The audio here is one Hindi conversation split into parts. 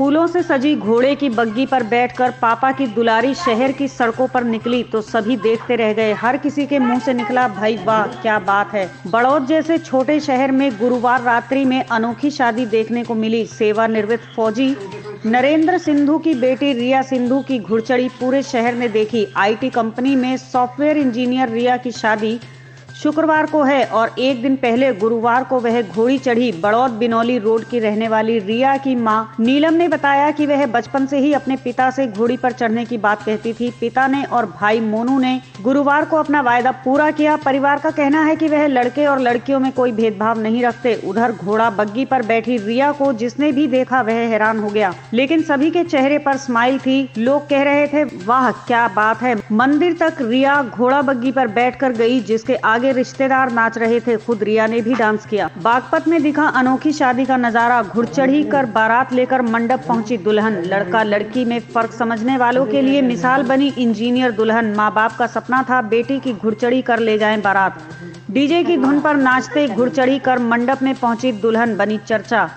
फूलों से सजी घोड़े की बग्गी पर बैठकर पापा की दुलारी शहर की सड़कों पर निकली तो सभी देखते रह गए। हर किसी के मुँह से निकला, भाई वाह, क्या बात है। बड़ौद जैसे छोटे शहर में गुरुवार रात्रि में अनोखी शादी देखने को मिली। सेवानिवृत्त फौजी नरेंद्र सिंधु की बेटी रिया सिंधु की घुड़चड़ी पूरे शहर ने देखी। आईटी कंपनी में सॉफ्टवेयर इंजीनियर रिया की शादी शुक्रवार को है और एक दिन पहले गुरुवार को वह घोड़ी चढ़ी बड़ौद बिनौली रोड की रहने वाली रिया की माँ नीलम ने बताया कि वह बचपन से ही अपने पिता से घोड़ी पर चढ़ने की बात कहती थी। पिता ने और भाई मोनू ने गुरुवार को अपना वायदा पूरा किया। परिवार का कहना है कि वह लड़के और लड़कियों में कोई भेदभाव नहीं रखते। उधर घोड़ा बग्गी पर बैठी रिया को जिसने भी देखा वह हैरान हो गया। लेकिन सभी के चेहरे पर स्माइल थी। लोग कह रहे थे, वाह, क्या बात है। मंदिर तक रिया घोड़ा बग्गी पर बैठकर गई, जिसके आगे के रिश्तेदार नाच रहे थे, खुद रिया ने भी डांस किया। बागपत में दिखा अनोखी शादी का नज़ारा, घुड़चढ़ी कर बारात लेकर मंडप पहुँची दुल्हन। लड़का लड़की में फ़र्क समझने वालों के लिए मिसाल बनी इंजीनियर दुल्हन। माँ बाप का सपना था बेटी की घुड़चढ़ी कर ले जाए बारात। डीजे की धुन पर नाचते घुड़चढ़ी कर मंडप में पहुँची दुल्हन, बनी चर्चा।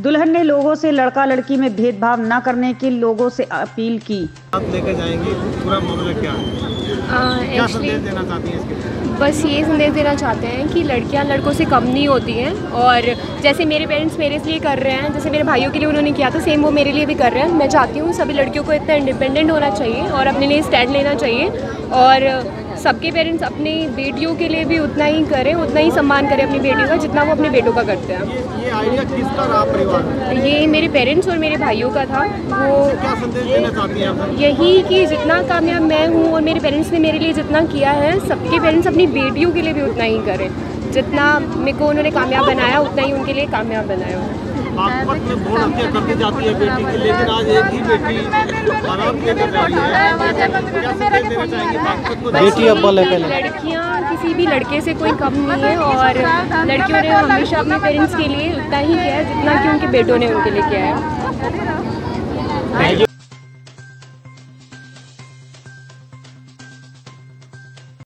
दुल्हन ने लोगों से, लड़का लड़की में भेदभाव न करने की लोगों से अपील की। आप लेकर जाएँगी? पूरा मामला क्या है? क्या संदेश देना चाहती हैं इसके बस ये संदेश देना चाहते हैं कि लड़कियाँ लड़कों से कम नहीं होती हैं और जैसे मेरे पेरेंट्स मेरे लिए कर रहे हैं जैसे मेरे भाइयों के लिए उन्होंने किया था सेम वो मेरे लिए भी कर रहे हैं। मैं चाहती हूँ सभी लड़कियों को इतना इंडिपेंडेंट होना चाहिए और अपने लिए स्टैंड लेना चाहिए और सबके पेरेंट्स अपनी बेटियों के लिए भी उतना ही करें उतना ही सम्मान करें अपनी बेटियों का जितना वो अपने बेटों का करते हैं। ये, ये आइडिया किसका रहा परिवार ये मेरे पेरेंट्स और मेरे भाइयों का था। वो क्या संदेश देना चाहती हैं यही कि जितना कामयाब मैं हूँ और मेरे पेरेंट्स ने मेरे लिए जितना किया है सबके पेरेंट्स अपनी बेटियों के लिए भी उतना ही करें। जितना मेरे को उन्होंने कामयाब बनाया उतना ही उनके लिए कामयाब बनाया। बागपत में बहुत हत्या कर दी जाती है बेटी की लेकिन आज एक ही बेटी आराम लेकर है। बेटी अव्वल है पहले। लड़कियाँ किसी भी लड़के से कोई कम नहीं है और लड़कियों ने हमेशा अपने पेरेंट्स के लिए उतना ही किया है जितना कि उनके बेटों ने उनके लिए किया है।